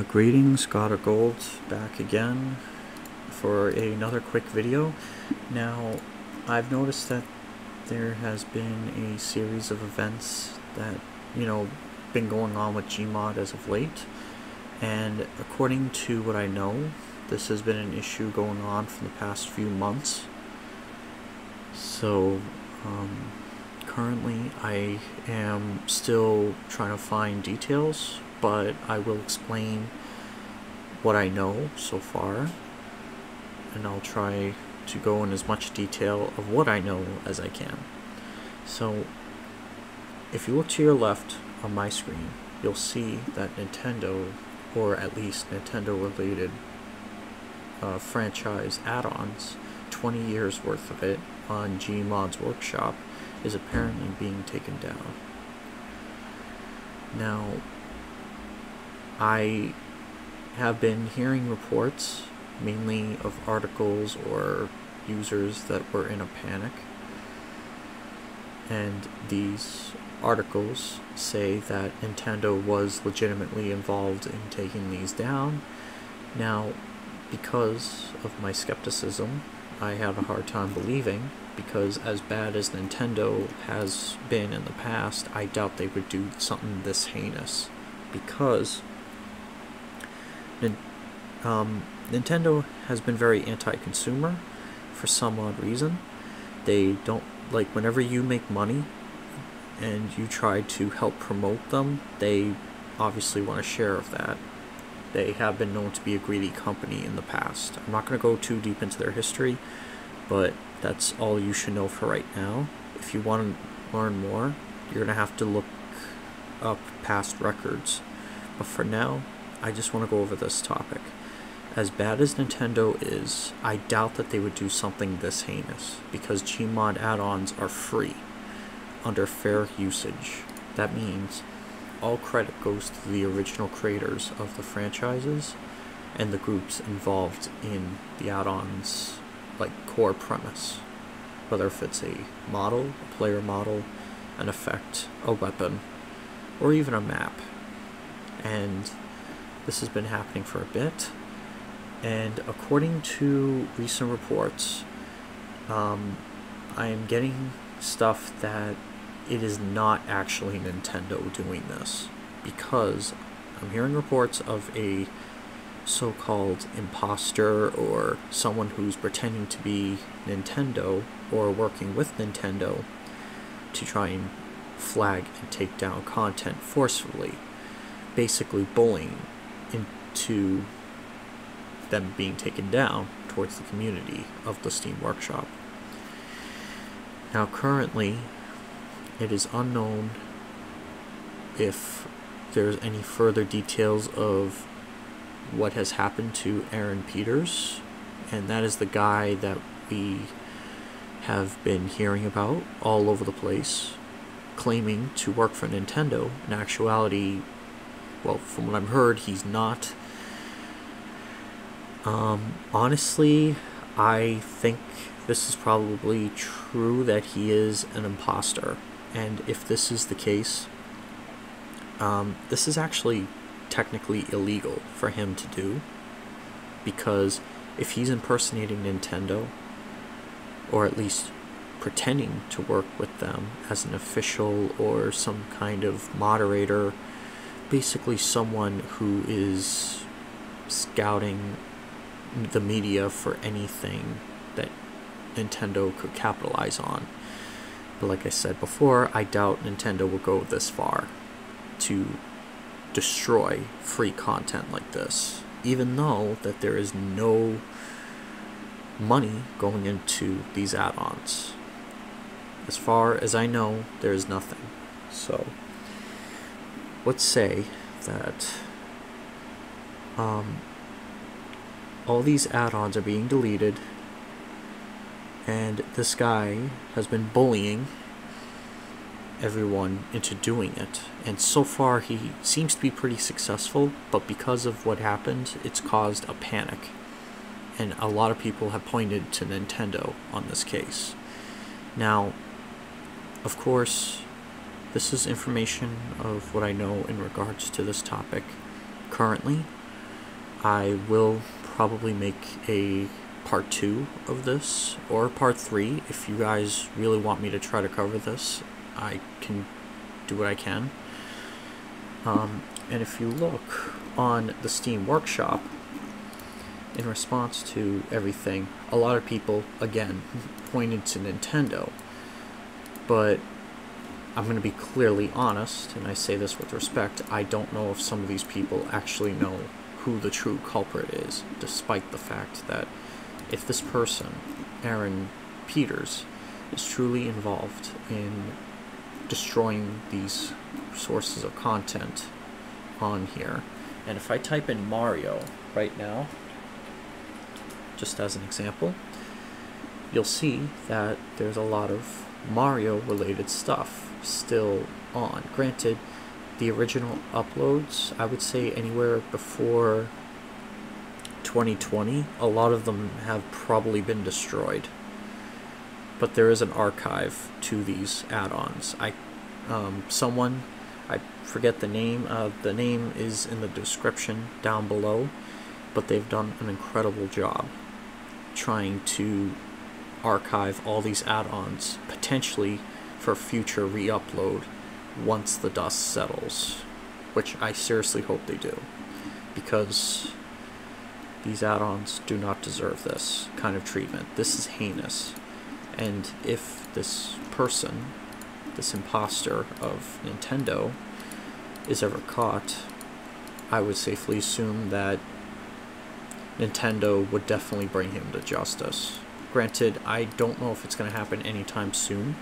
Uh, greetings, God of Gold, back again for another quick video. Now, I've noticed that there has been a series of events that, you know, been going on with Gmod as of late, and according to what I know, this has been an issue going on for the past few months. So, um, currently I am still trying to find details but I will explain what I know so far, and I'll try to go in as much detail of what I know as I can. So, if you look to your left on my screen, you'll see that Nintendo, or at least Nintendo related uh, franchise add ons, 20 years worth of it on Gmod's workshop, is apparently being taken down. Now, I have been hearing reports, mainly of articles or users that were in a panic. And these articles say that Nintendo was legitimately involved in taking these down. Now, because of my skepticism, I have a hard time believing because as bad as Nintendo has been in the past, I doubt they would do something this heinous because um, Nintendo has been very anti-consumer for some odd reason. They don't like whenever you make money and you try to help promote them, they obviously want a share of that. They have been known to be a greedy company in the past. I'm not going to go too deep into their history, but that's all you should know for right now. If you want to learn more, you're going to have to look up past records. But for now, I just want to go over this topic. As bad as Nintendo is, I doubt that they would do something this heinous, because Gmod add-ons are free, under fair usage. That means all credit goes to the original creators of the franchises and the groups involved in the add-ons like core premise whether if it's a model, a player model, an effect, a weapon, or even a map. And this has been happening for a bit, and according to recent reports, um, I am getting stuff that it is not actually Nintendo doing this because I'm hearing reports of a so called imposter or someone who's pretending to be Nintendo or working with Nintendo to try and flag and take down content forcefully, basically bullying into them being taken down towards the community of the Steam Workshop. Now, currently, it is unknown if there's any further details of what has happened to Aaron Peters, and that is the guy that we have been hearing about all over the place, claiming to work for Nintendo. In actuality, well, from what I've heard, he's not. Um, honestly, I think this is probably true that he is an imposter. And if this is the case, um, this is actually technically illegal for him to do. Because if he's impersonating Nintendo, or at least pretending to work with them as an official or some kind of moderator, basically someone who is scouting the media for anything that Nintendo could capitalize on. But like I said before, I doubt Nintendo will go this far to destroy free content like this, even though that there is no money going into these add-ons. As far as I know, there is nothing. So, let's say that um, all these add-ons are being deleted and this guy has been bullying everyone into doing it. And so far he seems to be pretty successful but because of what happened it's caused a panic. And a lot of people have pointed to Nintendo on this case. Now of course this is information of what I know in regards to this topic. Currently I will probably make a part two of this or part three if you guys really want me to try to cover this. I can do what I can. Um, and if you look on the Steam Workshop, in response to everything, a lot of people, again, pointed to Nintendo. But I'm going to be clearly honest, and I say this with respect, I don't know if some of these people actually know who the true culprit is, despite the fact that if this person, Aaron Peters, is truly involved in destroying these sources of content on here, and if I type in Mario right now, just as an example, you'll see that there's a lot of Mario related stuff still on. Granted, the original uploads, I would say anywhere before 2020, a lot of them have probably been destroyed. But there is an archive to these add-ons. I, um, someone, I forget the name. Uh, the name is in the description down below, but they've done an incredible job trying to archive all these add-ons potentially for future re-upload once the dust settles which I seriously hope they do because these add-ons do not deserve this kind of treatment this is heinous and if this person this imposter of Nintendo is ever caught I would safely assume that Nintendo would definitely bring him to justice. Granted, I don't know if it's going to happen anytime soon,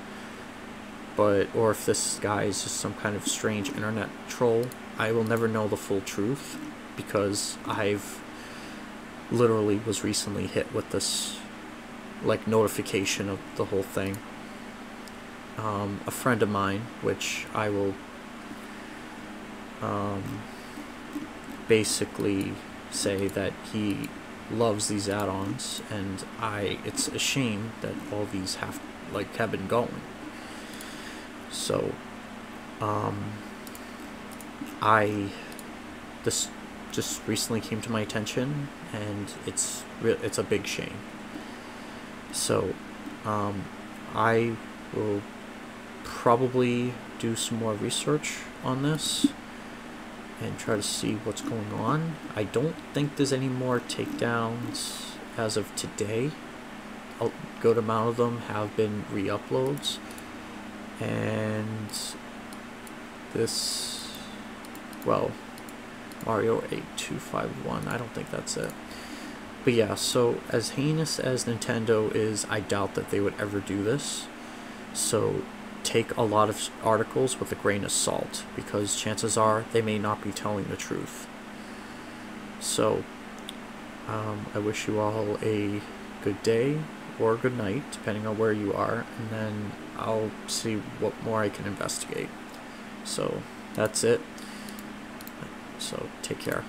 but or if this guy is just some kind of strange internet troll. I will never know the full truth because I've literally was recently hit with this like notification of the whole thing. Um, a friend of mine, which I will um, basically say that he loves these add-ons and I it's a shame that all these have like have been going so um I this just recently came to my attention and it's it's a big shame so um I will probably do some more research on this and try to see what's going on. I don't think there's any more takedowns as of today. A good amount of them have been re-uploads. And this, well, Mario 8251, I don't think that's it. But yeah, so as heinous as Nintendo is, I doubt that they would ever do this. So take a lot of articles with a grain of salt because chances are they may not be telling the truth. So, um, I wish you all a good day or good night, depending on where you are, and then I'll see what more I can investigate. So, that's it. So, take care.